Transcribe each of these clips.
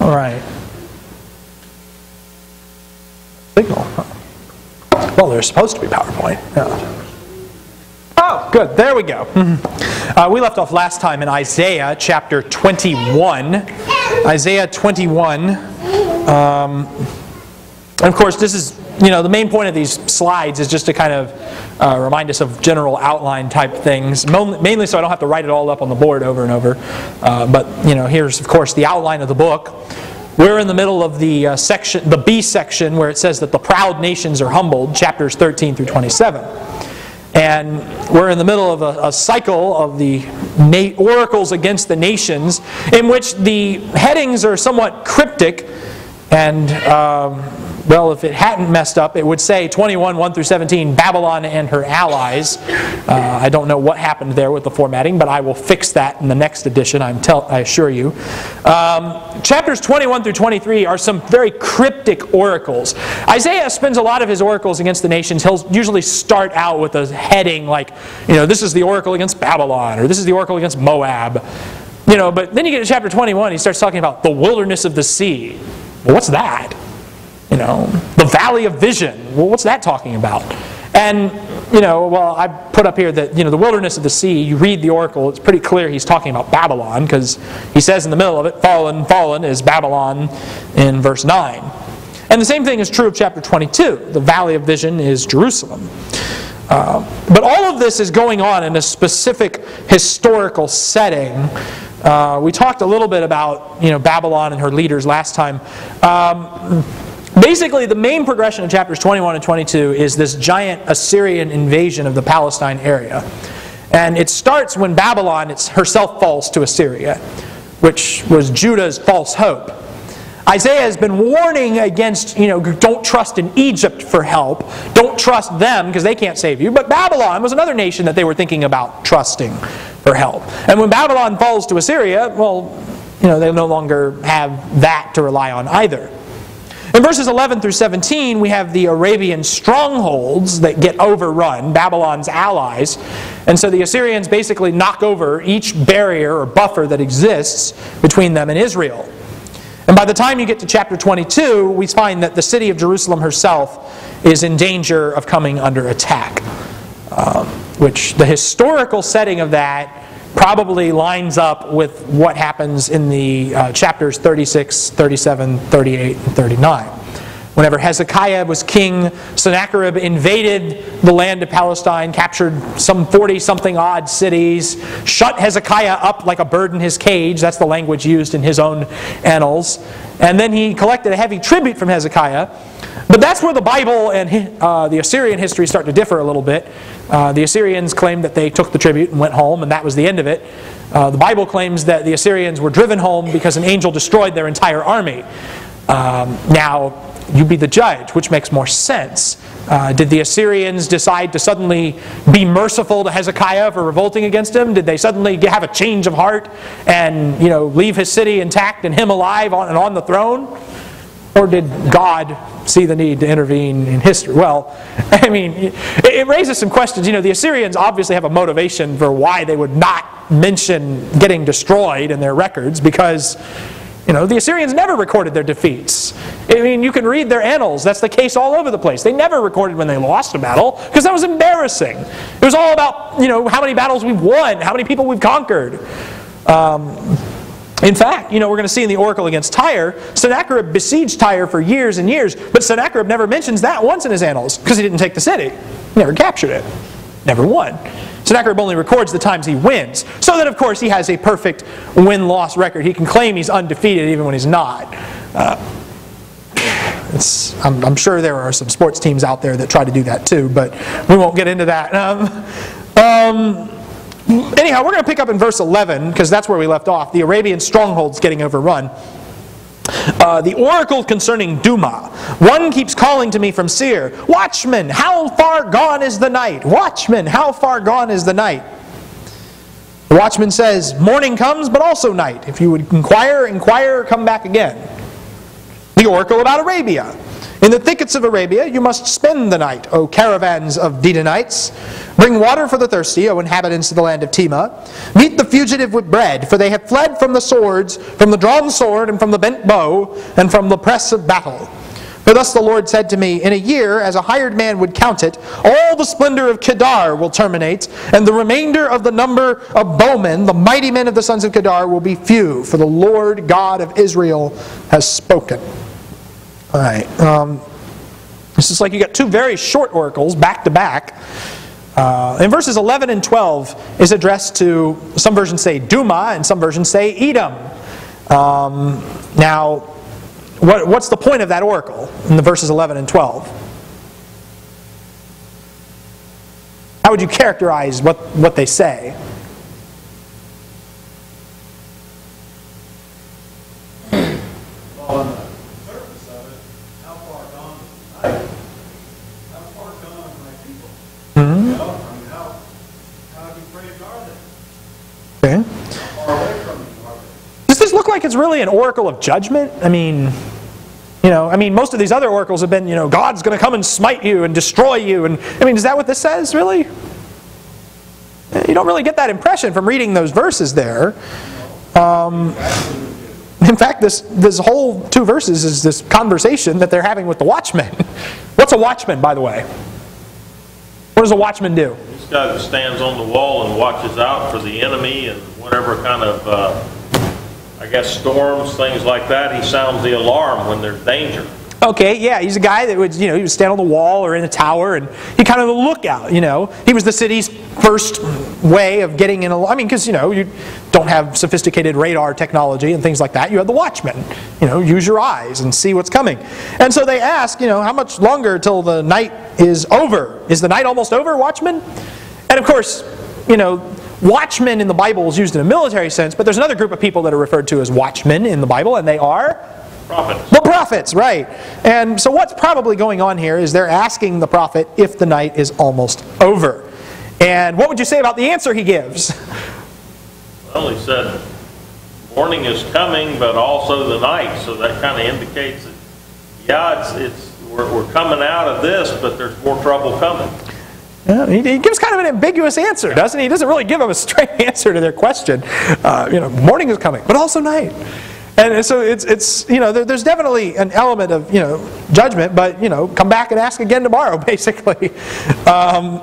All right. Signal. Well, there's supposed to be PowerPoint. Yeah. Oh, good. There we go. Mm-hmm. Uh, we left off last time in Isaiah chapter 21. Isaiah 21. Um, and of course, this is, you know, the main point of these slides is just to kind of uh, remind us of general outline type things, mainly so I don't have to write it all up on the board over and over. Uh, but, you know, here's, of course, the outline of the book. We're in the middle of the uh, section, the B section, where it says that the proud nations are humbled, chapters 13 through 27. And we're in the middle of a, a cycle of the na- oracles against the nations, in which the headings are somewhat cryptic and um, well, if it hadn't messed up, it would say 21, 1 through 17, Babylon and her allies. Uh, I don't know what happened there with the formatting, but I will fix that in the next edition, I'm tell, I assure you. Um, chapters 21 through 23 are some very cryptic oracles. Isaiah spends a lot of his oracles against the nations. He'll usually start out with a heading like, you know, this is the oracle against Babylon, or this is the oracle against Moab. You know, but then you get to chapter 21, he starts talking about the wilderness of the sea. Well, what's that? You know, the valley of vision. Well, what's that talking about? And, you know, well, I put up here that, you know, the wilderness of the sea, you read the oracle, it's pretty clear he's talking about Babylon because he says in the middle of it, fallen, fallen is Babylon in verse 9. And the same thing is true of chapter 22. The valley of vision is Jerusalem. Uh, but all of this is going on in a specific historical setting. Uh, we talked a little bit about you know Babylon and her leaders last time. Um, Basically, the main progression of chapters 21 and 22 is this giant Assyrian invasion of the Palestine area. And it starts when Babylon herself falls to Assyria, which was Judah's false hope. Isaiah has been warning against, you know, don't trust in Egypt for help. Don't trust them because they can't save you. But Babylon was another nation that they were thinking about trusting for help. And when Babylon falls to Assyria, well, you know, they no longer have that to rely on either. In verses 11 through 17, we have the Arabian strongholds that get overrun, Babylon's allies. And so the Assyrians basically knock over each barrier or buffer that exists between them and Israel. And by the time you get to chapter 22, we find that the city of Jerusalem herself is in danger of coming under attack. Um, which the historical setting of that probably lines up with what happens in the uh, chapters 36, 37, 38, and 39. Whenever Hezekiah was king, Sennacherib invaded the land of Palestine, captured some 40 something odd cities, shut Hezekiah up like a bird in his cage. That's the language used in his own annals. And then he collected a heavy tribute from Hezekiah. But that's where the Bible and uh, the Assyrian history start to differ a little bit. Uh, the Assyrians claim that they took the tribute and went home, and that was the end of it. Uh, the Bible claims that the Assyrians were driven home because an angel destroyed their entire army. Um, now, you be the judge, which makes more sense. Uh, did the Assyrians decide to suddenly be merciful to Hezekiah for revolting against him? Did they suddenly have a change of heart and you know leave his city intact and him alive on, and on the throne? Or did God see the need to intervene in history? Well, I mean, it raises some questions. You know, the Assyrians obviously have a motivation for why they would not mention getting destroyed in their records because, you know, the Assyrians never recorded their defeats. I mean, you can read their annals. That's the case all over the place. They never recorded when they lost a battle because that was embarrassing. It was all about, you know, how many battles we've won, how many people we've conquered. Um, in fact, you know, we're going to see in the oracle against Tyre, Sennacherib besieged Tyre for years and years, but Sennacherib never mentions that once in his annals because he didn't take the city. never captured it. Never won. Sennacherib only records the times he wins. So that, of course, he has a perfect win loss record. He can claim he's undefeated even when he's not. Uh, I'm, I'm, sure there are some sports teams out there that try to do that too, but we won't get into that. Um, um, Anyhow, we're going to pick up in verse 11 because that's where we left off. The Arabian strongholds getting overrun. Uh, the oracle concerning Duma. One keeps calling to me from Seir, Watchman, how far gone is the night? Watchman, how far gone is the night? The watchman says, Morning comes, but also night. If you would inquire, inquire, come back again. The oracle about Arabia. In the thickets of Arabia you must spend the night, O caravans of Dedanites. Bring water for the thirsty, O inhabitants of the land of Tema. Meet the fugitive with bread, for they have fled from the swords, from the drawn sword, and from the bent bow, and from the press of battle. For thus the Lord said to me, In a year, as a hired man would count it, all the splendor of Kedar will terminate, and the remainder of the number of bowmen, the mighty men of the sons of Kedar, will be few, for the Lord God of Israel has spoken. All right. Um, this is like you got two very short oracles back to back. Uh, in verses 11 and 12 is addressed to, some versions say Duma, and some versions say Edom. Um, now, what, what's the point of that oracle in the verses 11 and 12? How would you characterize what, what they say? Like it's really an oracle of judgment? I mean, you know, I mean, most of these other oracles have been, you know, God's going to come and smite you and destroy you. And I mean, is that what this says, really? You don't really get that impression from reading those verses there. Um, in fact, this, this whole two verses is this conversation that they're having with the watchman. What's a watchman, by the way? What does a watchman do? That stands on the wall and watches out for the enemy and whatever kind of uh, I guess storms, things like that, he sounds the alarm when there's danger. Okay, yeah, he's a guy that would, you know, he would stand on the wall or in a tower and he kind of a lookout, you know. He was the city's first way of getting in a, I mean, because, you know, you don't have sophisticated radar technology and things like that. You have the watchman, you know, use your eyes and see what's coming. And so they ask, you know, how much longer till the night is over? Is the night almost over, watchman? And of course, you know, Watchmen in the Bible is used in a military sense, but there's another group of people that are referred to as watchmen in the Bible, and they are prophets. The prophets, right. And so what's probably going on here is they're asking the prophet if the night is almost over. And what would you say about the answer he gives? Well, he said, morning is coming, but also the night. So that kind of indicates that, yeah, it's, it's we're, we're coming out of this, but there's more trouble coming. Yeah, he, he, gives kind of an ambiguous answer, doesn't he? He doesn't really give them a straight answer to their question. Uh, you know, morning is coming, but also night. And so it's, it's you know, there, there's definitely an element of, you know, judgment, but, you know, come back and ask again tomorrow, basically. Um,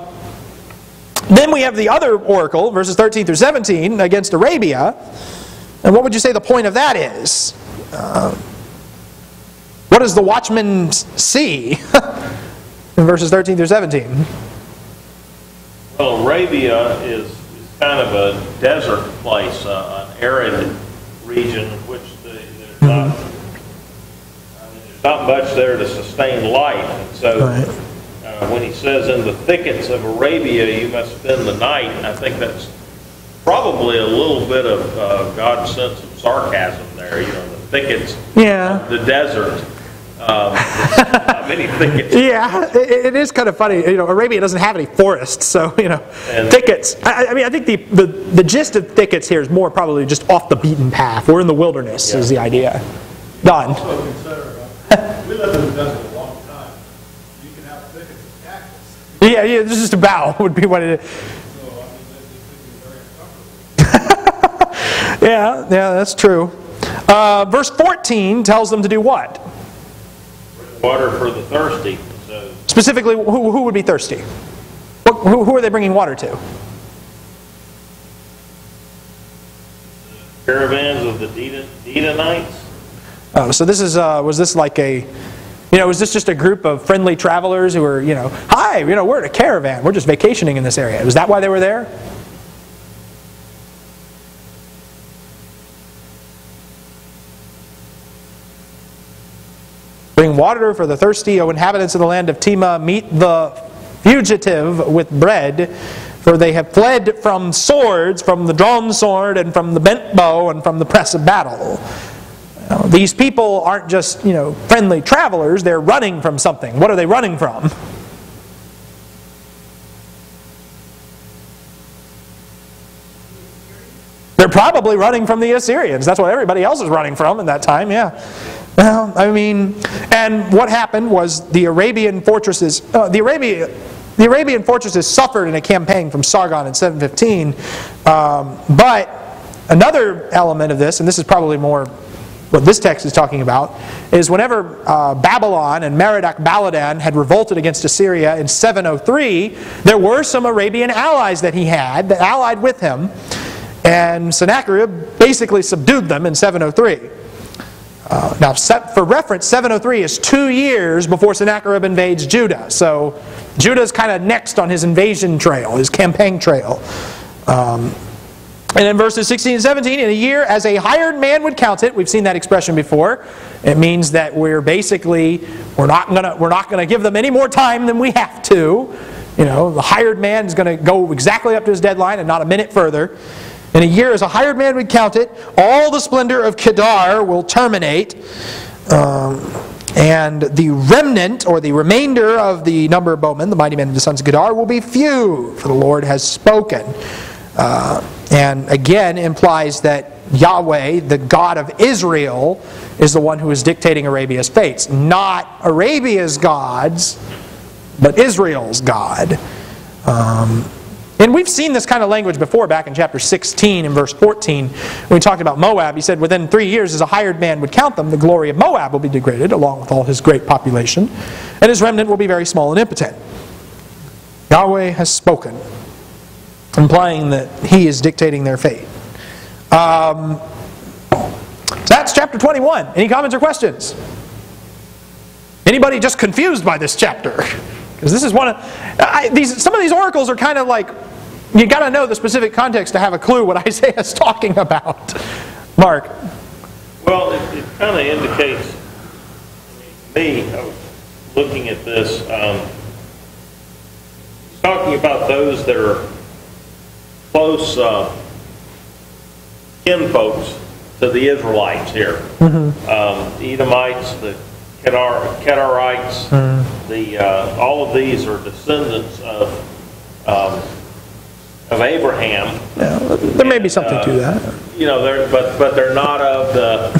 then we have the other oracle, verses 13 through 17, against Arabia. And what would you say the point of that is? Uh, what does the watchman see in verses 13 through 17? Well, Arabia is, is kind of a desert place, uh, an arid region in which the, there's not, I mean, there's not much there to sustain life. And so right. uh, when he says in the thickets of Arabia you must spend the night, I think that's probably a little bit of uh, God's sense of sarcasm there, you know, the thickets, yeah. the desert. Um, many. Yeah, it, it is kind of funny. You know, Arabia doesn't have any forests, so you know, and thickets. I, I, mean, I think the, the the gist of thickets here is more probably just off the beaten path. We're in the wilderness, yeah. is the idea. Done. Uh, we lived in the desert a long time. You can have thickets of cactus. Yeah, yeah, this is just a bow would be what it is. yeah, yeah, that's true. Uh, verse 14 tells them to do what? Water for the thirsty. So. Specifically, who, who would be thirsty? Who, who are they bringing water to? caravans of the Dedanites. Oh, so this is uh, was this like a, you know, was this just a group of friendly travelers who were, you know, hi, you know, we're in a caravan, we're just vacationing in this area. Was that why they were there? Bring water for the thirsty, O inhabitants of the land of Tema. Meet the fugitive with bread, for they have fled from swords, from the drawn sword, and from the bent bow, and from the press of battle. Now, these people aren't just, you know, friendly travelers, they're running from something. What are they running from? They're probably running from the Assyrians. That's what everybody else is running from in that time, yeah. Well, I mean, and what happened was the Arabian fortresses, uh, the Arabia, the Arabian fortresses suffered in a campaign from Sargon in 715. Um, but another element of this, and this is probably more what this text is talking about, is whenever uh, Babylon and Merodach Baladan had revolted against Assyria in 703, there were some Arabian allies that he had that allied with him, and Sennacherib basically subdued them in 703. Uh, now, for reference, 703 is two years before Sennacherib invades Judah. So Judah is kind of next on his invasion trail, his campaign trail. Um, and in verses 16 and 17, in a year as a hired man would count it, we've seen that expression before. It means that we're basically we're not gonna we're not gonna give them any more time than we have to. You know, the hired man is going to go exactly up to his deadline and not a minute further. In a year, as a hired man would count it, all the splendor of Kedar will terminate, um, and the remnant, or the remainder of the number of bowmen, the mighty men of the sons of Kedar, will be few, for the Lord has spoken. Uh, and again, implies that Yahweh, the God of Israel, is the one who is dictating Arabia's fates. Not Arabia's gods, but Israel's God. Um, and we've seen this kind of language before back in chapter 16 and verse 14 when we talked about Moab. He said, Within three years, as a hired man would count them, the glory of Moab will be degraded along with all his great population, and his remnant will be very small and impotent. Yahweh has spoken, implying that he is dictating their fate. Um, that's chapter 21. Any comments or questions? Anybody just confused by this chapter? Because this is one of I, these. Some of these oracles are kind of like you got to know the specific context to have a clue what Isaiah is talking about. Mark. Well, it, it kind of indicates me. I was looking at this. Um, talking about those that are close uh, folks to the Israelites here. Mm-hmm. Um, the Edomites, the Kedarites, mm. the, uh, all of these are descendants of, um, of Abraham. Yeah, there may be something uh, to that. You know, they're, but, but they're not of the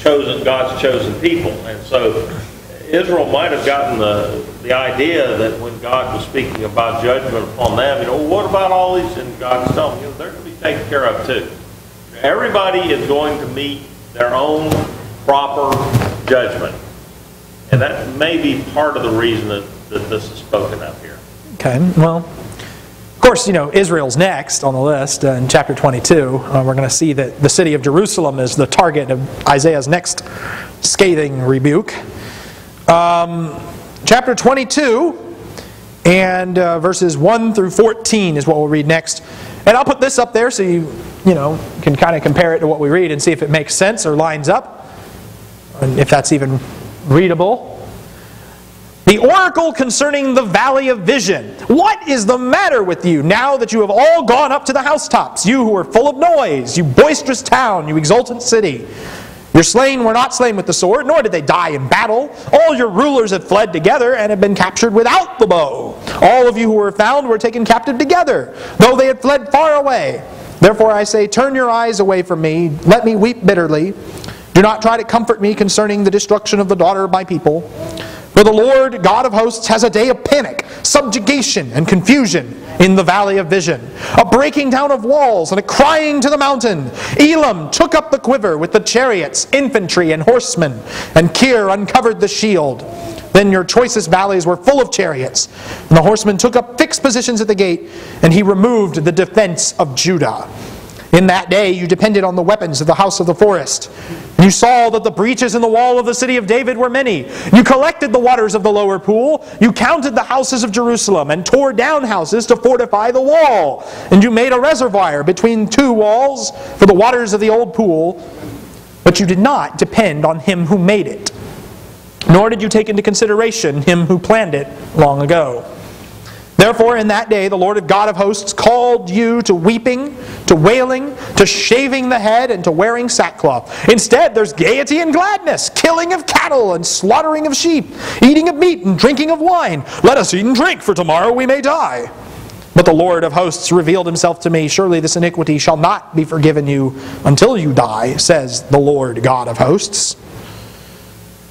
chosen, God's chosen people. And so Israel might have gotten the, the idea that when God was speaking about judgment upon them, you know, well, what about all these? And God's telling you know, they're going to be taken care of too. Everybody is going to meet their own proper judgment. And that may be part of the reason that, that this is spoken of here. Okay, well, of course, you know, Israel's next on the list uh, in chapter 22. Uh, we're going to see that the city of Jerusalem is the target of Isaiah's next scathing rebuke. Um, chapter 22 and uh, verses 1 through 14 is what we'll read next. And I'll put this up there so you, you know, can kind of compare it to what we read and see if it makes sense or lines up, and if that's even readable. The oracle concerning the valley of vision. What is the matter with you now that you have all gone up to the housetops, you who are full of noise, you boisterous town, you exultant city? Your slain were not slain with the sword, nor did they die in battle. All your rulers have fled together and have been captured without the bow. All of you who were found were taken captive together, though they had fled far away. Therefore I say, Turn your eyes away from me, let me weep bitterly. Do not try to comfort me concerning the destruction of the daughter of my people. For the Lord God of hosts has a day of panic, subjugation, and confusion in the valley of vision, a breaking down of walls and a crying to the mountain. Elam took up the quiver with the chariots, infantry, and horsemen, and Kir uncovered the shield. Then your choicest valleys were full of chariots. And the horsemen took up fixed positions at the gate, and he removed the defense of Judah. In that day you depended on the weapons of the house of the forest. You saw that the breaches in the wall of the city of David were many. You collected the waters of the lower pool. You counted the houses of Jerusalem and tore down houses to fortify the wall. And you made a reservoir between two walls for the waters of the old pool. But you did not depend on him who made it, nor did you take into consideration him who planned it long ago. Therefore, in that day, the Lord of God of hosts called you to weeping, to wailing, to shaving the head, and to wearing sackcloth. Instead, there's gaiety and gladness, killing of cattle and slaughtering of sheep, eating of meat and drinking of wine. Let us eat and drink, for tomorrow we may die. But the Lord of hosts revealed himself to me. Surely this iniquity shall not be forgiven you until you die, says the Lord God of hosts.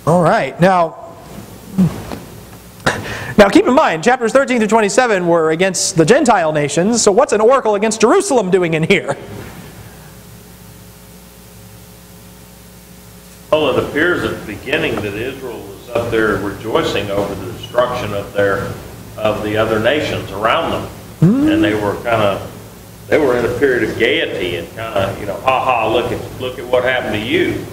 All right. Now, now keep in mind, chapters 13 through 27 were against the Gentile nations, so what's an oracle against Jerusalem doing in here? Well, it appears at the beginning that Israel was up there rejoicing over the destruction of their, of the other nations around them. Hmm. And they were kind of, they were in a period of gaiety and kind of, you know, ha ha, look at, look at what happened to you.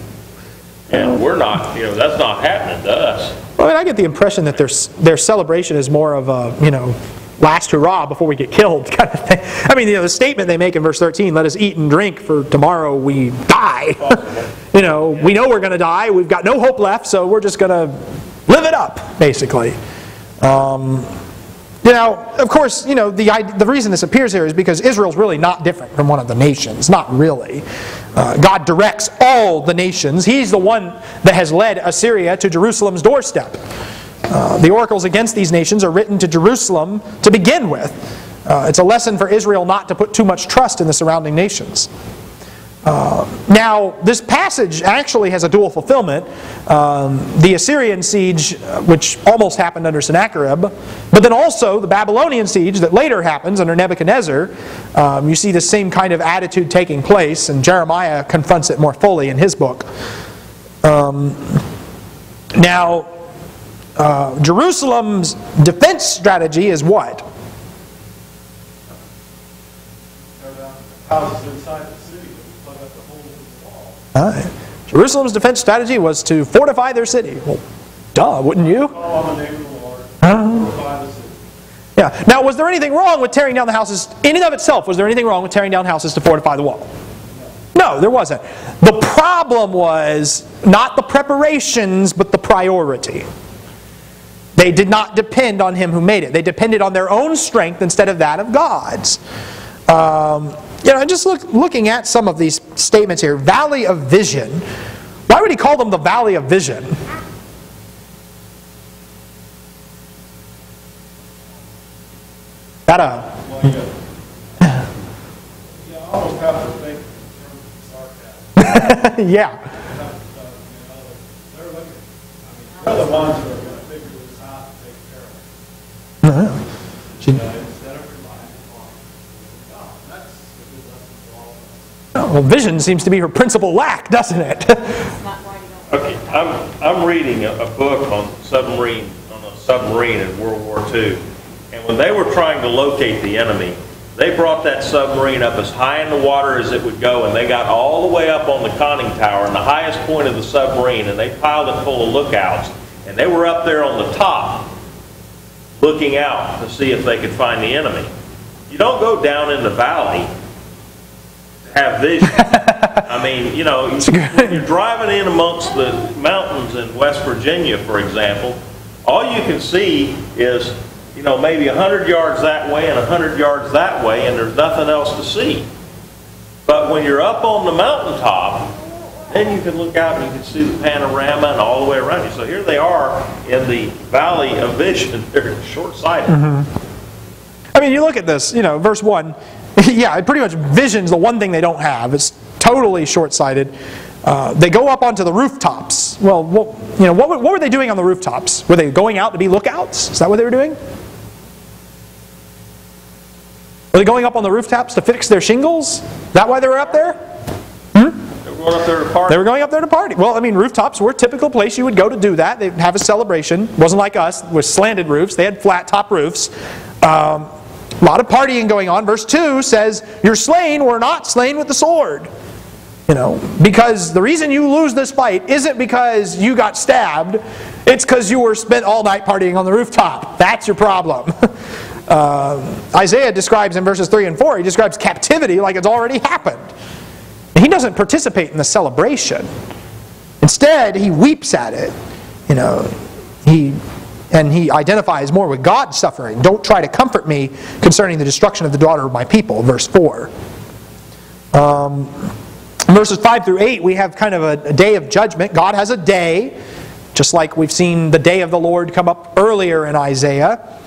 And we're not, you know, that's not happening to us. I, mean, I get the impression that their, their celebration is more of a, you know, last hurrah before we get killed kind of thing. I mean, you know, the statement they make in verse 13, let us eat and drink for tomorrow we die. you know, we know we're going to die. We've got no hope left, so we're just going to live it up, basically. Um, know, of course, you know, the, the reason this appears here is because Israel's really not different from one of the nations. Not really. Uh, God directs all the nations. He's the one that has led Assyria to Jerusalem's doorstep. Uh, the oracles against these nations are written to Jerusalem to begin with. Uh, it's a lesson for Israel not to put too much trust in the surrounding nations. Uh, now, this passage actually has a dual fulfillment. Um, the Assyrian siege, uh, which almost happened under Sennacherib, but then also the Babylonian siege that later happens under Nebuchadnezzar. Um, you see the same kind of attitude taking place, and Jeremiah confronts it more fully in his book. Um, now, uh, Jerusalem's defense strategy is what? Tear down houses inside the city, but plug up the holes in the wall. All right. Jerusalem's defense strategy was to fortify their city. Well, duh, wouldn't you? Call on the name of the Lord, fortify the city. Yeah. Now, was there anything wrong with tearing down the houses? In and of itself, was there anything wrong with tearing down houses to fortify the wall? No, there wasn't. The problem was not the preparations, but the priority. They did not depend on him who made it. They depended on their own strength instead of that of God's. Um, you know, just look, looking at some of these statements here. Valley of Vision. Why would he call them the Valley of Vision? Got a yeah. Uh-huh. You almost Well, vision seems to be her principal lack, doesn't it? Okay, I'm, I'm reading a, a book on submarine, on a submarine in World War II. And when they were trying to locate the enemy, they brought that submarine up as high in the water as it would go, and they got all the way up on the conning tower and the highest point of the submarine, and they piled it full of lookouts. And they were up there on the top, looking out to see if they could find the enemy. You don't go down in the valley have vision. I mean, you know, when you're driving in amongst the mountains in West Virginia, for example, all you can see is, you know, maybe 100 yards that way and 100 yards that way, and there's nothing else to see. But when you're up on the mountaintop, then you can look out and you can see the panorama and all the way around you. So here they are in the valley of vision. They're short-sighted. Mm-hmm. I mean, you look at this, you know, verse 1. yeah, it pretty much vision's the one thing they don't have. It's totally short sighted. Uh, they go up onto the rooftops. Well, what, you know, what, were- what were they doing on the rooftops? Were they going out to be lookouts? Is that what they were doing? Were they going up on the rooftops to fix their shingles? Is that why they were up there? They're going up there to party. They were going up there to party. Well, I mean, rooftops were a typical place you would go to do that. They'd have a celebration. It wasn't like us with slanted roofs. They had flat top roofs. Um, a lot of partying going on. Verse 2 says, You're slain were not slain with the sword. You know, because the reason you lose this fight isn't because you got stabbed, it's because you were spent all night partying on the rooftop. That's your problem. Uh, Isaiah describes in verses 3 and 4, he describes captivity like it's already happened. He doesn't participate in the celebration. Instead, he weeps at it. You know, he and he identifies more with God's suffering. Don't try to comfort me concerning the destruction of the daughter of my people, verse 4. Um, verses 5 through 8, we have kind of a, a day of judgment. God has a day, just like we've seen the day of the Lord come up earlier in Isaiah.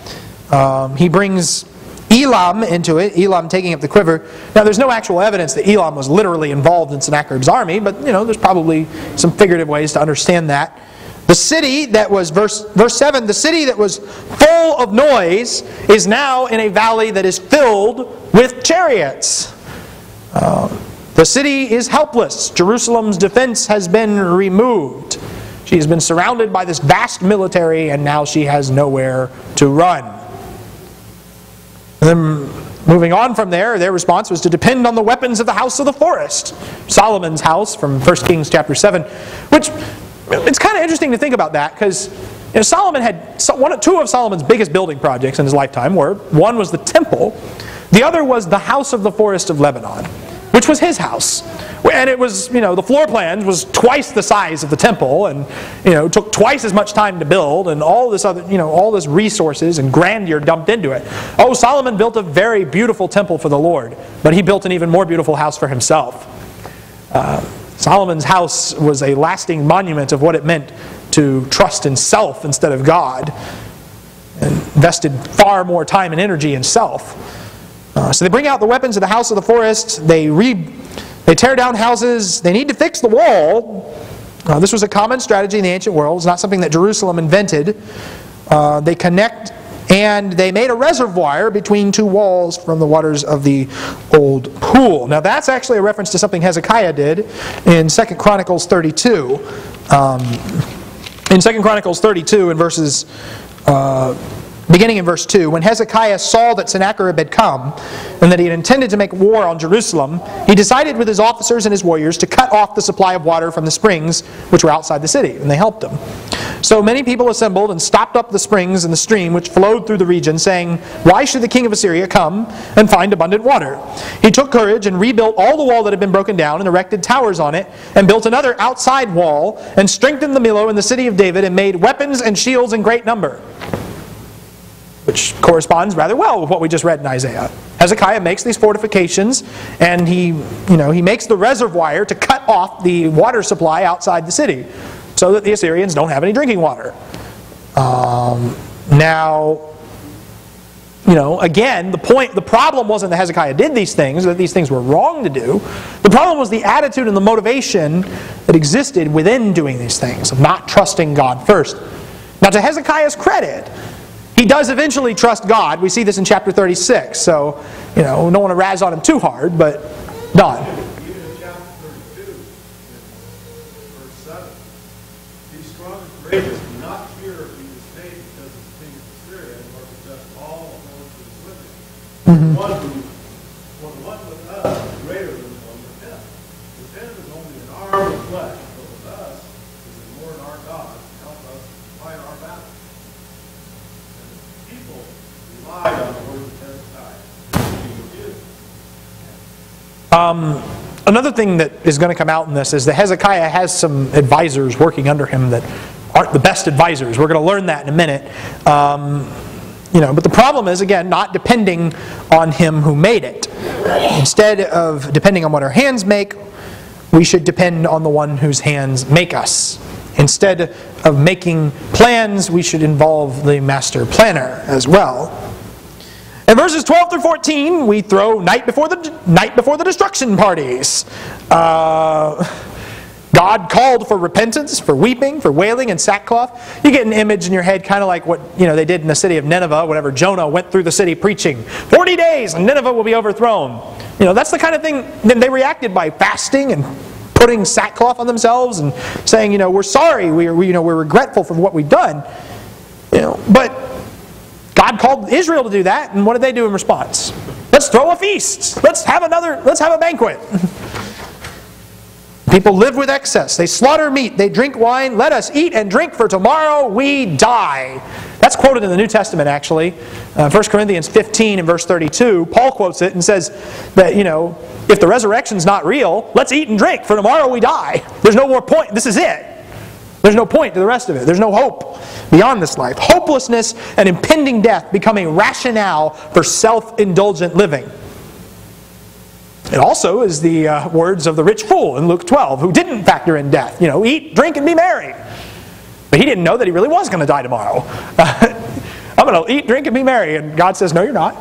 Um, he brings Elam into it, Elam taking up the quiver. Now, there's no actual evidence that Elam was literally involved in Sennacherib's army, but you know, there's probably some figurative ways to understand that. The city that was, verse, verse 7, the city that was full of noise is now in a valley that is filled with chariots. Uh, the city is helpless. Jerusalem's defense has been removed. She has been surrounded by this vast military, and now she has nowhere to run. And then moving on from there, their response was to depend on the weapons of the house of the forest. Solomon's house from 1 Kings chapter 7, which it's kind of interesting to think about that because you know, Solomon had one, two of Solomon's biggest building projects in his lifetime were one was the temple, the other was the house of the forest of Lebanon, which was his house. And it was, you know, the floor plan was twice the size of the temple and, you know, took twice as much time to build and all this other, you know, all this resources and grandeur dumped into it. Oh, Solomon built a very beautiful temple for the Lord, but he built an even more beautiful house for himself. Uh, Solomon's house was a lasting monument of what it meant to trust in self instead of God, and invested far more time and energy in self. Uh, so they bring out the weapons of the house of the forest. They re, they tear down houses. They need to fix the wall. Uh, this was a common strategy in the ancient world. It's not something that Jerusalem invented. Uh, they connect and they made a reservoir between two walls from the waters of the old pool. Now that's actually a reference to something Hezekiah did in 2 Chronicles 32. Um, in 2 Chronicles 32 in verses uh, beginning in verse 2, when Hezekiah saw that Sennacherib had come and that he had intended to make war on Jerusalem, he decided with his officers and his warriors to cut off the supply of water from the springs which were outside the city, and they helped him. So many people assembled and stopped up the springs and the stream which flowed through the region, saying, Why should the king of Assyria come and find abundant water? He took courage and rebuilt all the wall that had been broken down and erected towers on it, and built another outside wall, and strengthened the Millo in the city of David, and made weapons and shields in great number which corresponds rather well with what we just read in Isaiah. Hezekiah makes these fortifications and he, you know, he makes the reservoir to cut off the water supply outside the city so that the Assyrians don't have any drinking water. Um, now, you know, again, the point, the problem wasn't that Hezekiah did these things, that these things were wrong to do. The problem was the attitude and the motivation that existed within doing these things, of not trusting God first. Now, to Hezekiah's credit, he does eventually trust God. We see this in chapter 36. So, you know, don't want to razz on him too hard, but done. And not fear or be dismayed because of the king of Assyria, and nor possess all the horses is with him. The one who, for the one with us is greater than the one with him. With him is only an arm of flesh, but with us is the Lord our God to help us fight our battles. And the people relied on the words of Hezekiah, which he would do. Um, another thing that is going to come out in this is that Hezekiah has some advisors working under him that aren't the best advisors. We're going to learn that in a minute. Um, you know, but the problem is again not depending on him who made it. Instead of depending on what our hands make, we should depend on the one whose hands make us. Instead of making plans, we should involve the master planner as well. In verses 12 through 14, we throw night before the night before the destruction parties. Uh, God called for repentance, for weeping, for wailing and sackcloth. You get an image in your head, kind of like what you know they did in the city of Nineveh. Whenever Jonah went through the city preaching, 40 days and Nineveh will be overthrown. You know that's the kind of thing. Then they reacted by fasting and putting sackcloth on themselves and saying, you know, we're sorry, we, we you know we're regretful for what we've done. You know, but God called Israel to do that, and what did they do in response? Let's throw a feast. Let's have another, let's have a banquet. People live with excess. They slaughter meat. They drink wine. Let us eat and drink, for tomorrow we die. That's quoted in the New Testament, actually. Uh, 1 Corinthians 15 and verse 32. Paul quotes it and says that, you know, if the resurrection's not real, let's eat and drink, for tomorrow we die. There's no more point. This is it. There's no point to the rest of it. There's no hope beyond this life. Hopelessness and impending death become a rationale for self indulgent living. It also is the uh, words of the rich fool in Luke 12 who didn't factor in death. You know, eat, drink, and be merry. But he didn't know that he really was going to die tomorrow. I'm going to eat, drink, and be merry. And God says, No, you're not.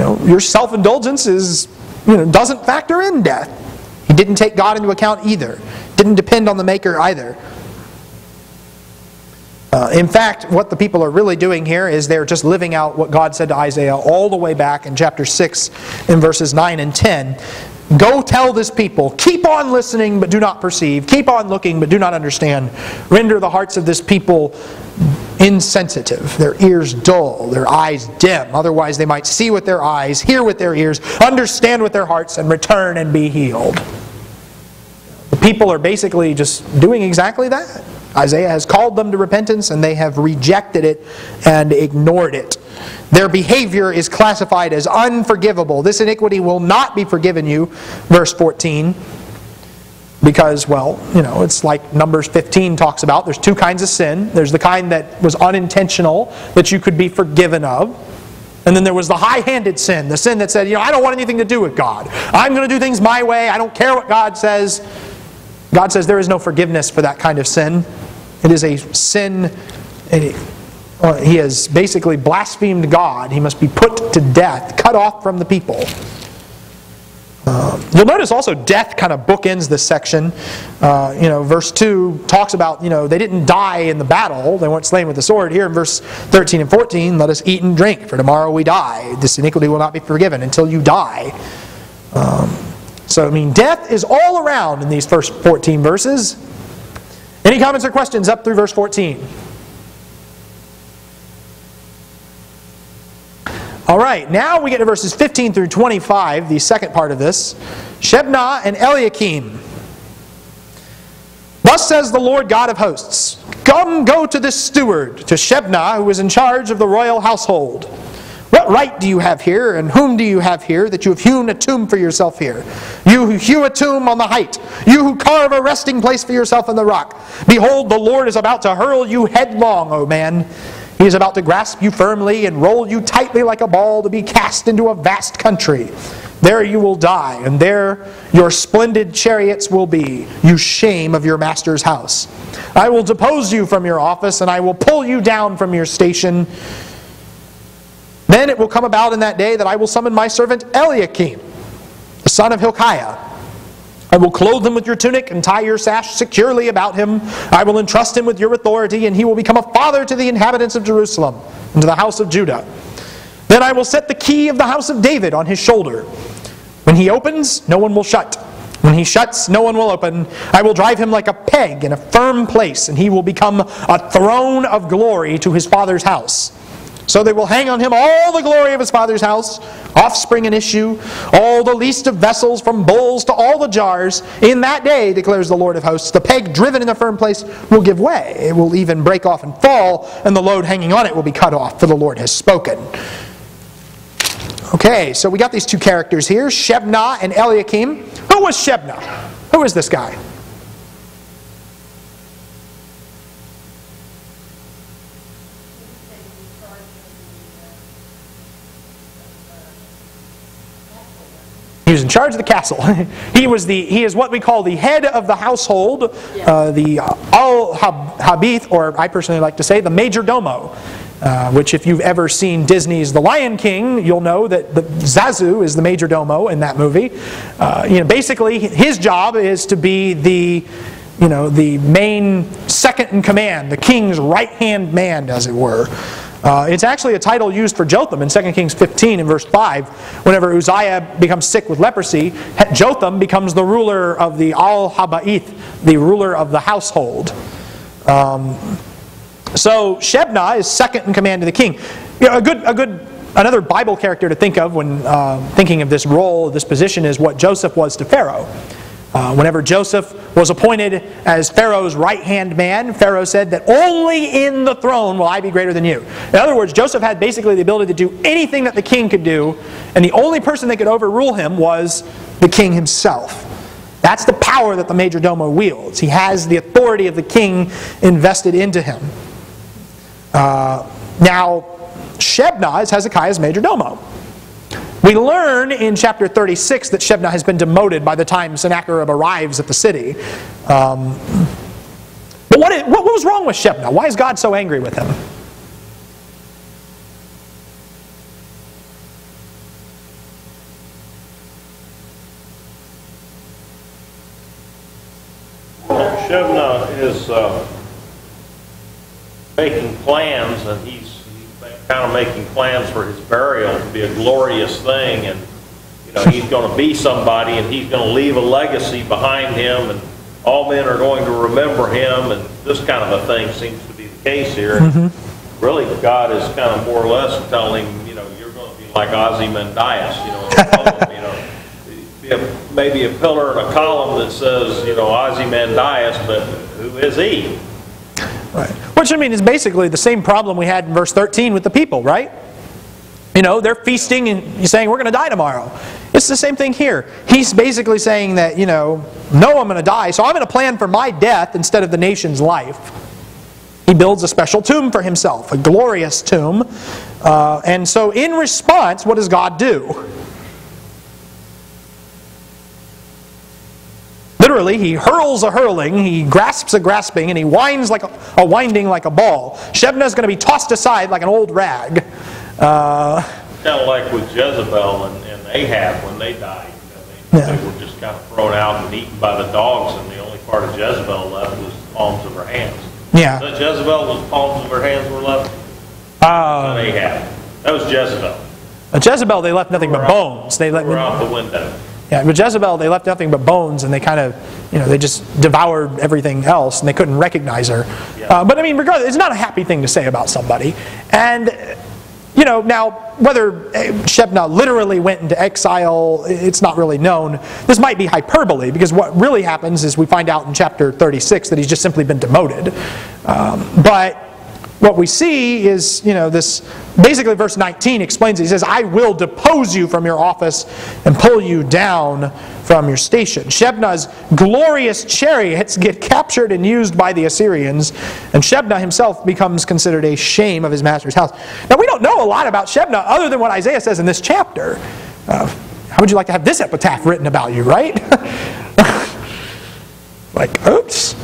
You know, your self indulgence is, you know, doesn't factor in death. He didn't take God into account either, didn't depend on the Maker either. Uh, in fact, what the people are really doing here is they're just living out what God said to Isaiah all the way back in chapter 6 in verses 9 and 10. Go tell this people, keep on listening but do not perceive, keep on looking but do not understand. Render the hearts of this people insensitive, their ears dull, their eyes dim. Otherwise, they might see with their eyes, hear with their ears, understand with their hearts, and return and be healed. The people are basically just doing exactly that. Isaiah has called them to repentance and they have rejected it and ignored it. Their behavior is classified as unforgivable. This iniquity will not be forgiven you, verse 14. Because, well, you know, it's like Numbers 15 talks about. There's two kinds of sin. There's the kind that was unintentional, that you could be forgiven of. And then there was the high handed sin, the sin that said, you know, I don't want anything to do with God. I'm going to do things my way. I don't care what God says. God says there is no forgiveness for that kind of sin. It is a sin. He has basically blasphemed God. He must be put to death, cut off from the people. Uh, you'll notice also death kind of bookends this section. Uh, you know, verse 2 talks about, you know, they didn't die in the battle. They weren't slain with the sword. Here in verse 13 and 14, let us eat and drink, for tomorrow we die. This iniquity will not be forgiven until you die. Um, so, I mean, death is all around in these first 14 verses. Any comments or questions up through verse 14? All right, now we get to verses 15 through 25, the second part of this. Shebna and Eliakim. Thus says the Lord God of hosts Come, go to this steward, to Shebna, who is in charge of the royal household. What right do you have here, and whom do you have here, that you have hewn a tomb for yourself here? You who hew a tomb on the height, you who carve a resting place for yourself in the rock. Behold, the Lord is about to hurl you headlong, O man. He is about to grasp you firmly and roll you tightly like a ball to be cast into a vast country. There you will die, and there your splendid chariots will be, you shame of your master's house. I will depose you from your office, and I will pull you down from your station. Then it will come about in that day that I will summon my servant Eliakim, the son of Hilkiah I will clothe him with your tunic and tie your sash securely about him. I will entrust him with your authority, and he will become a father to the inhabitants of Jerusalem and to the house of Judah. Then I will set the key of the house of David on his shoulder. When he opens, no one will shut. When he shuts, no one will open. I will drive him like a peg in a firm place, and he will become a throne of glory to his father's house. So they will hang on him all the glory of his father's house, offspring and issue, all the least of vessels, from bowls to all the jars. In that day, declares the Lord of hosts, the peg driven in a firm place will give way. It will even break off and fall, and the load hanging on it will be cut off, for the Lord has spoken. Okay, so we got these two characters here Shebna and Eliakim. Who was Shebna? Who is this guy? He was in charge of the castle. he was the he is what we call the head of the household, uh, the al habith, or I personally like to say the major domo. Uh, which, if you've ever seen Disney's The Lion King, you'll know that the Zazu is the major domo in that movie. Uh, you know, basically, his job is to be the you know the main second in command, the king's right hand man, as it were. Uh, it's actually a title used for Jotham in 2 Kings 15 in verse 5. Whenever Uzziah becomes sick with leprosy, Jotham becomes the ruler of the Al Habaith, the ruler of the household. Um, so Shebna is second in command to the king. You know, a good, a good, another Bible character to think of when uh, thinking of this role, this position, is what Joseph was to Pharaoh. Uh, whenever Joseph was appointed as Pharaoh's right hand man, Pharaoh said that only in the throne will I be greater than you. In other words, Joseph had basically the ability to do anything that the king could do, and the only person that could overrule him was the king himself. That's the power that the major domo wields. He has the authority of the king invested into him. Uh, now, Shebna is Hezekiah's major domo. We learn in chapter 36 that Shebna has been demoted by the time Sennacherib arrives at the city. Um, but what, is, what was wrong with Shebna? Why is God so angry with him? Shebna is uh, making plans, and he's kind of making plans for his burial to be a glorious thing, and, you know, he's going to be somebody, and he's going to leave a legacy behind him, and all men are going to remember him, and this kind of a thing seems to be the case here. And mm-hmm. Really, God is kind of more or less telling him, you know, you're going to be like Ozymandias, you know, you know, be a- maybe a pillar and a column that says, you know, Ozymandias, but who is he? Right. Which I mean is basically the same problem we had in verse 13 with the people, right? You know, they're feasting and saying, we're going to die tomorrow. It's the same thing here. He's basically saying that, you know, no, I'm going to die, so I'm going to plan for my death instead of the nation's life. He builds a special tomb for himself, a glorious tomb. Uh, and so, in response, what does God do? Literally, he hurls a hurling, he grasps a grasping, and he winds like a, a winding like a ball. Shebna is going to be tossed aside like an old rag. Uh, Kind of like with Jezebel and and Ahab when they died. You know, They Yeah. they were just kind of thrown out and eaten by the dogs, and the only part of Jezebel left was the palms of her hands. yeah. That Jezebel was palms of her hands were left? Uh, Ahab. That was Jezebel. Jezebel, they left nothing but bones. They We're let, out the window. Yeah, but Jezebel, they left nothing but bones, and they kind of, you know, they just devoured everything else, and they couldn't recognize her. Uh, but I mean, regardless, it's not a happy thing to say about somebody. And, you know, now whether Shebna literally went into exile, it's not really known. This might be hyperbole, because what really happens is we find out in chapter 36 that he's just simply been demoted. Um, but what we see is, you know, this basically verse 19 explains it. He says, I will depose you from your office and pull you down from your station. Shebna's glorious chariots get captured and used by the Assyrians, and Shebna himself becomes considered a shame of his master's house. Now, we don't know a lot about Shebna other than what Isaiah says in this chapter. Uh, how would you like to have this epitaph written about you, right? like, oops.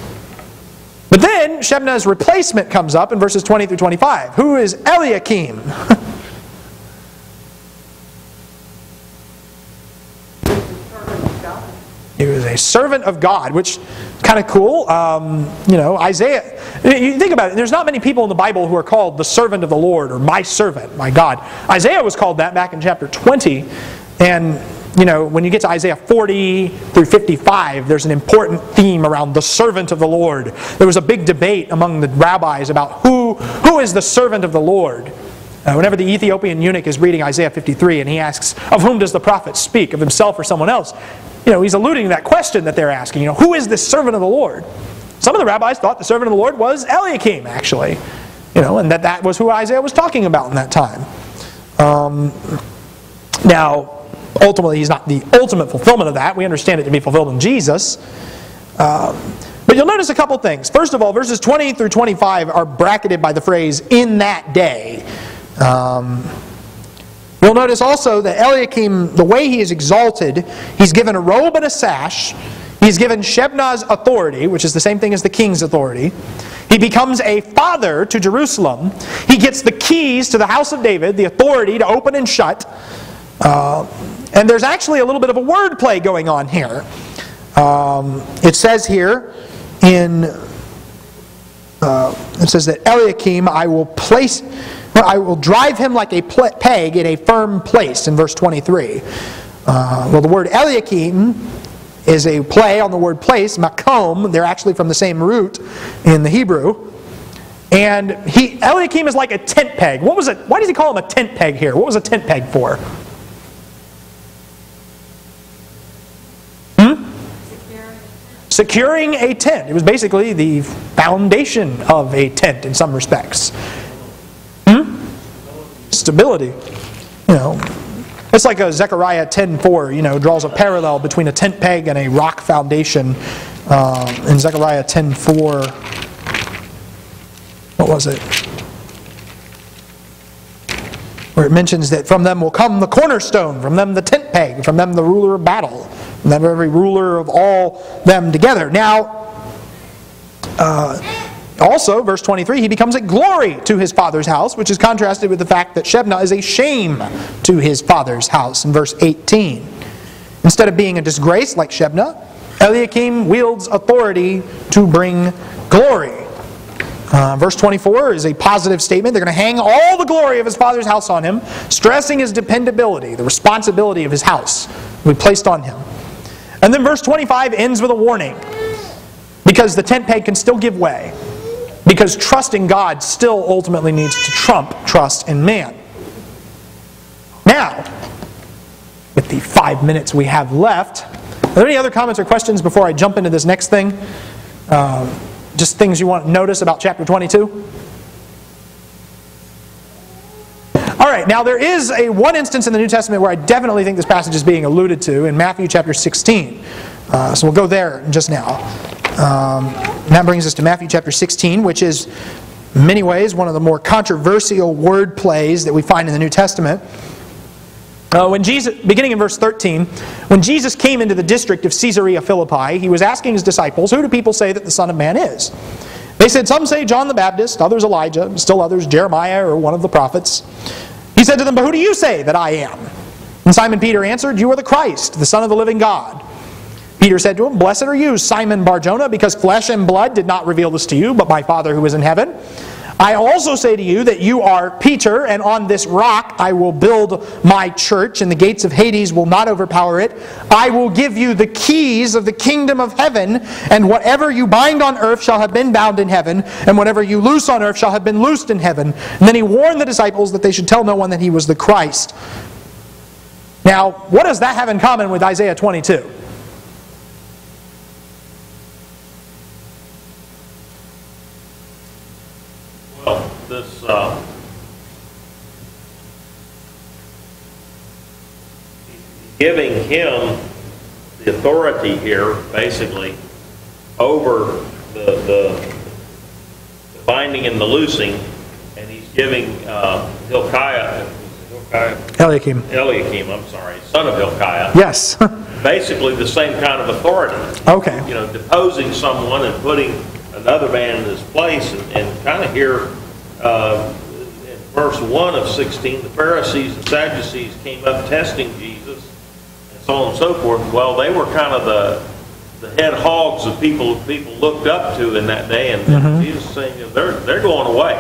But then Shebna's replacement comes up in verses 20 through 25. Who is Eliakim? He was a servant of God, which kind of cool. Um, you know, Isaiah. You think about it. There's not many people in the Bible who are called the servant of the Lord or my servant, my God. Isaiah was called that back in chapter 20, and you know, when you get to Isaiah 40 through 55, there's an important theme around the servant of the Lord. There was a big debate among the rabbis about who who is the servant of the Lord. Uh, whenever the Ethiopian eunuch is reading Isaiah 53 and he asks, Of whom does the prophet speak? Of himself or someone else? You know, he's alluding to that question that they're asking. You know, who is this servant of the Lord? Some of the rabbis thought the servant of the Lord was Eliakim, actually. You know, and that that was who Isaiah was talking about in that time. Um, now, ultimately, he's not the ultimate fulfillment of that. We understand it to be fulfilled in Jesus. Um, but you'll notice a couple things. First of all, verses 20 through 25 are bracketed by the phrase, in that day. Um, you'll notice also that Eliakim, the way he is exalted, he's given a robe and a sash. He's given Shebna's authority, which is the same thing as the king's authority. He becomes a father to Jerusalem. He gets the keys to the house of David, the authority to open and shut. Uh, and there's actually a little bit of a wordplay going on here. Um, it says here in uh, it says that Eliakim I will place I will drive him like a peg in a firm place in verse 23. Uh, well, the word Eliakim is a play on the word place, makom. They're actually from the same root in the Hebrew. And he Eliakim is like a tent peg. What was it? Why does he call him a tent peg here? What was a tent peg for? Securing a tent. It was basically the foundation of a tent in some respects. Hmm? Stability. You know, it's like a Zechariah 10:4. You know, draws a parallel between a tent peg and a rock foundation. Um, in Zechariah 10:4, what was it? Where it mentions that from them will come the cornerstone, from them the tent peg, from them the ruler of battle, from them every ruler of all them together. Now, uh, also, verse 23, he becomes a glory to his father's house, which is contrasted with the fact that Shebna is a shame to his father's house in verse 18. Instead of being a disgrace like Shebna, Eliakim wields authority to bring glory. Uh, verse 24 is a positive statement. They're going to hang all the glory of his father's house on him, stressing his dependability, the responsibility of his house will be placed on him. And then verse 25 ends with a warning because the tent peg can still give way, because trust in God still ultimately needs to trump trust in man. Now, with the five minutes we have left, are there any other comments or questions before I jump into this next thing? Um, just things you want to notice about chapter 22? All right, now there is a one instance in the New Testament where I definitely think this passage is being alluded to in Matthew chapter 16. Uh, so we'll go there just now. Um, that brings us to Matthew chapter 16, which is in many ways one of the more controversial word plays that we find in the New Testament. Uh, when Jesus, beginning in verse 13, when Jesus came into the district of Caesarea Philippi, he was asking his disciples, Who do people say that the Son of Man is? They said, Some say John the Baptist, others Elijah, still others Jeremiah or one of the prophets. He said to them, But who do you say that I am? And Simon Peter answered, You are the Christ, the Son of the living God. Peter said to him, Blessed are you, Simon Barjona, because flesh and blood did not reveal this to you, but my Father who is in heaven. I also say to you that you are Peter, and on this rock I will build my church, and the gates of Hades will not overpower it. I will give you the keys of the kingdom of heaven, and whatever you bind on earth shall have been bound in heaven, and whatever you loose on earth shall have been loosed in heaven. And then he warned the disciples that they should tell no one that he was the Christ. Now, what does that have in common with Isaiah 22? Well, this, uh, giving him the authority here, basically, over the, the the binding and the loosing, and he's giving uh, Hilkiah, Hilkiah, Eliakim. Eliakim, I'm sorry, son of Hilkiah, Yes. basically the same kind of authority. okay. You know, deposing someone and putting another man in his place, and, and kind of here, uh, in verse 1 of 16, the Pharisees and Sadducees came up testing Jesus, and so on and so forth. Well, they were kind of the, the head hogs of people people looked up to in that day, and, and Jesus is saying, they're, they're going away.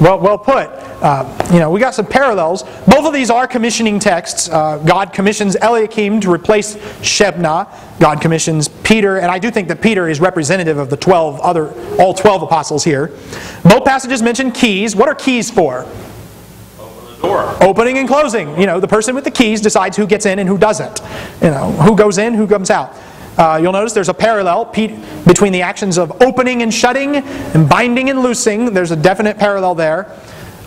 Well, well put. Uh, you know, we got some parallels. Both of these are commissioning texts. Uh, God commissions Eliakim to replace Shebna. God commissions Peter, and I do think that Peter is representative of the twelve other, all twelve apostles here. Both passages mention keys. What are keys for? Open the door. Opening and closing. You know, the person with the keys decides who gets in and who doesn't. You know, who goes in, who comes out. Uh, you'll notice there's a parallel between the actions of opening and shutting and binding and loosing. There's a definite parallel there.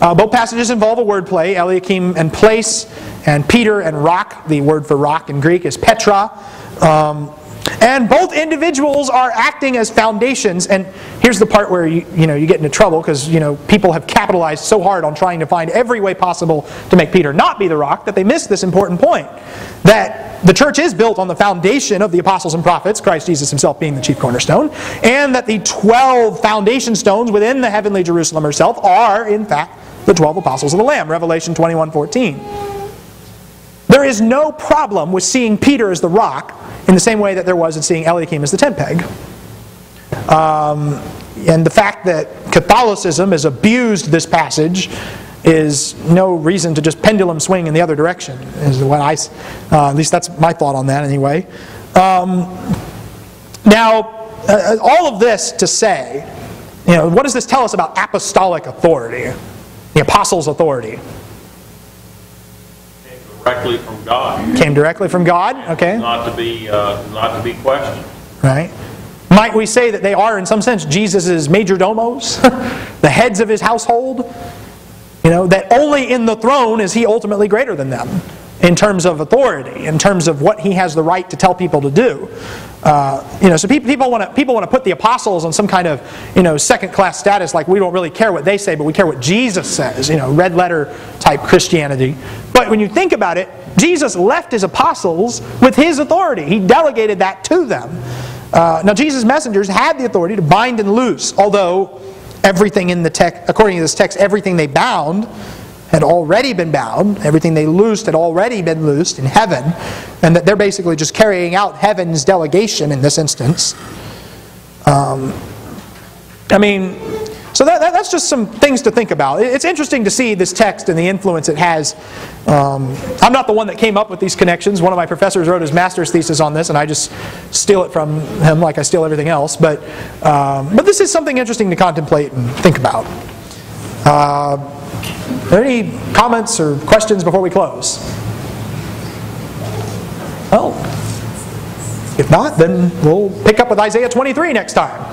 Uh, both passages involve a word play, Eliakim and place, and Peter and rock. The word for rock in Greek is Petra. Um, and both individuals are acting as foundations. And here's the part where you, you, know, you get into trouble because you know, people have capitalized so hard on trying to find every way possible to make Peter not be the rock that they miss this important point. That the church is built on the foundation of the apostles and prophets, Christ Jesus himself being the chief cornerstone, and that the 12 foundation stones within the heavenly Jerusalem herself are, in fact, the 12 apostles of the Lamb, Revelation 21 14. There is no problem with seeing Peter as the rock in the same way that there was in seeing Eliakim as the tent peg. Um, and the fact that Catholicism has abused this passage is no reason to just pendulum swing in the other direction. Is what I, uh, at least that's my thought on that anyway. Um, now, uh, all of this to say, you know, what does this tell us about apostolic authority, the apostles' authority? Came directly from God, Came directly from God, okay? not to be, uh, not to be questioned. Right? Might we say that they are, in some sense, Jesus' major domos, the heads of his household? You know, that only in the throne is he ultimately greater than them in terms of authority, in terms of what he has the right to tell people to do. Uh, you know, so people, people want to people want to put the apostles on some kind of you know second class status, like we don't really care what they say, but we care what Jesus says. You know, red letter type Christianity. But when you think about it, Jesus left his apostles with his authority. He delegated that to them. Uh, now, Jesus' messengers had the authority to bind and loose, although everything in the text, according to this text, everything they bound had already been bound, everything they loosed had already been loosed in heaven, and that they're basically just carrying out heaven's delegation in this instance. Um, I mean, so that, that- that's just some things to think about. It's interesting to see this text and the influence it has. Um, I'm not the one that came up with these connections. One of my professors wrote his master's thesis on this, and I just steal it from him like I steal everything else. But, um, but this is something interesting to contemplate and think about. Uh, are there any comments or questions before we close? Oh, if not, then we'll pick up with Isaiah 23 next time.